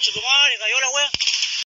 ちょっと周りがよ